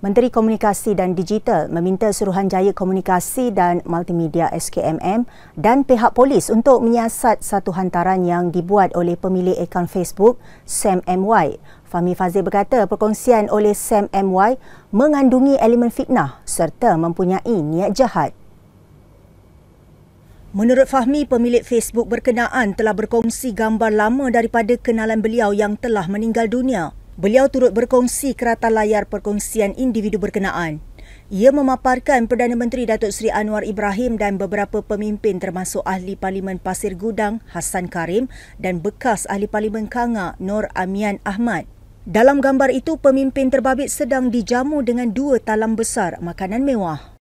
Menteri Komunikasi dan Digital meminta Suruhanjaya Komunikasi dan Multimedia SKMM dan pihak polis untuk menyiasat satu hantaran yang dibuat oleh pemilik akaun Facebook Sam MY. Fahmi Fazil berkata perkongsian oleh Sam MY mengandungi elemen fitnah serta mempunyai niat jahat. Menurut Fahmi, pemilik Facebook berkenaan telah berkongsi gambar lama daripada kenalan beliau yang telah meninggal dunia. Beliau turut berkongsi kerata layar perkongsian individu berkenaan. Ia memaparkan Perdana Menteri Datuk Seri Anwar Ibrahim dan beberapa pemimpin termasuk Ahli Parlimen Pasir Gudang Hassan Karim dan bekas Ahli Parlimen Kanga Nur Amian Ahmad. Dalam gambar itu, pemimpin terbabit sedang dijamu dengan dua talam besar makanan mewah.